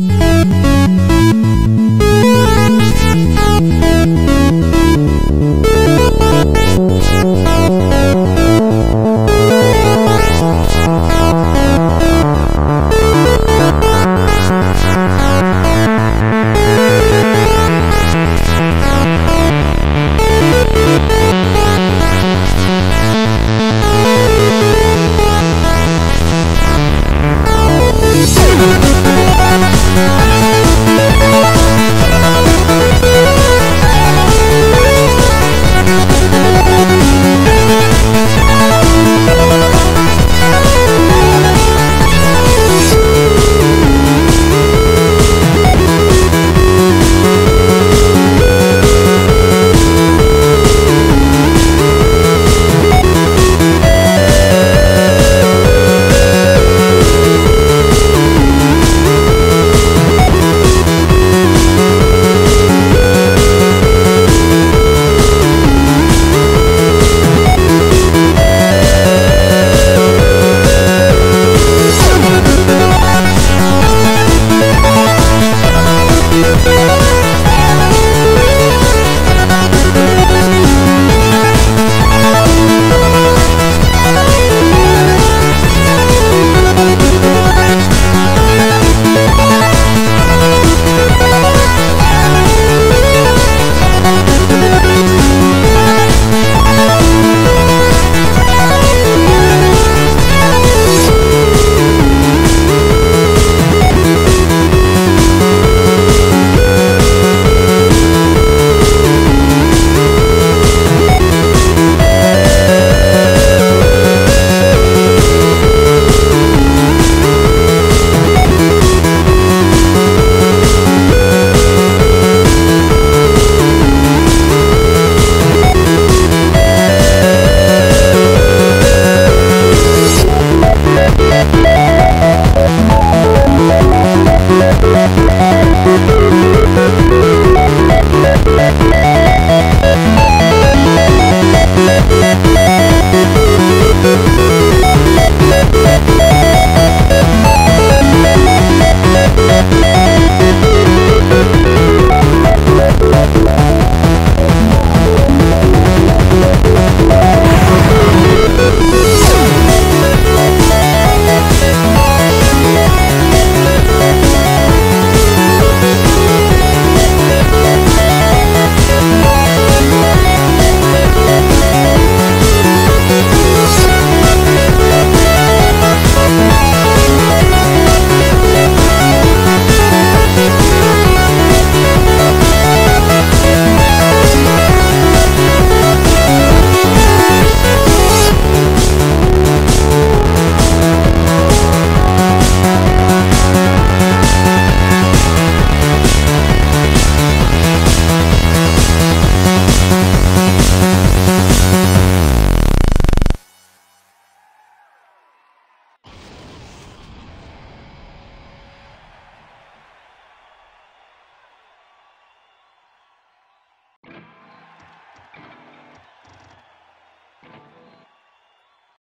you.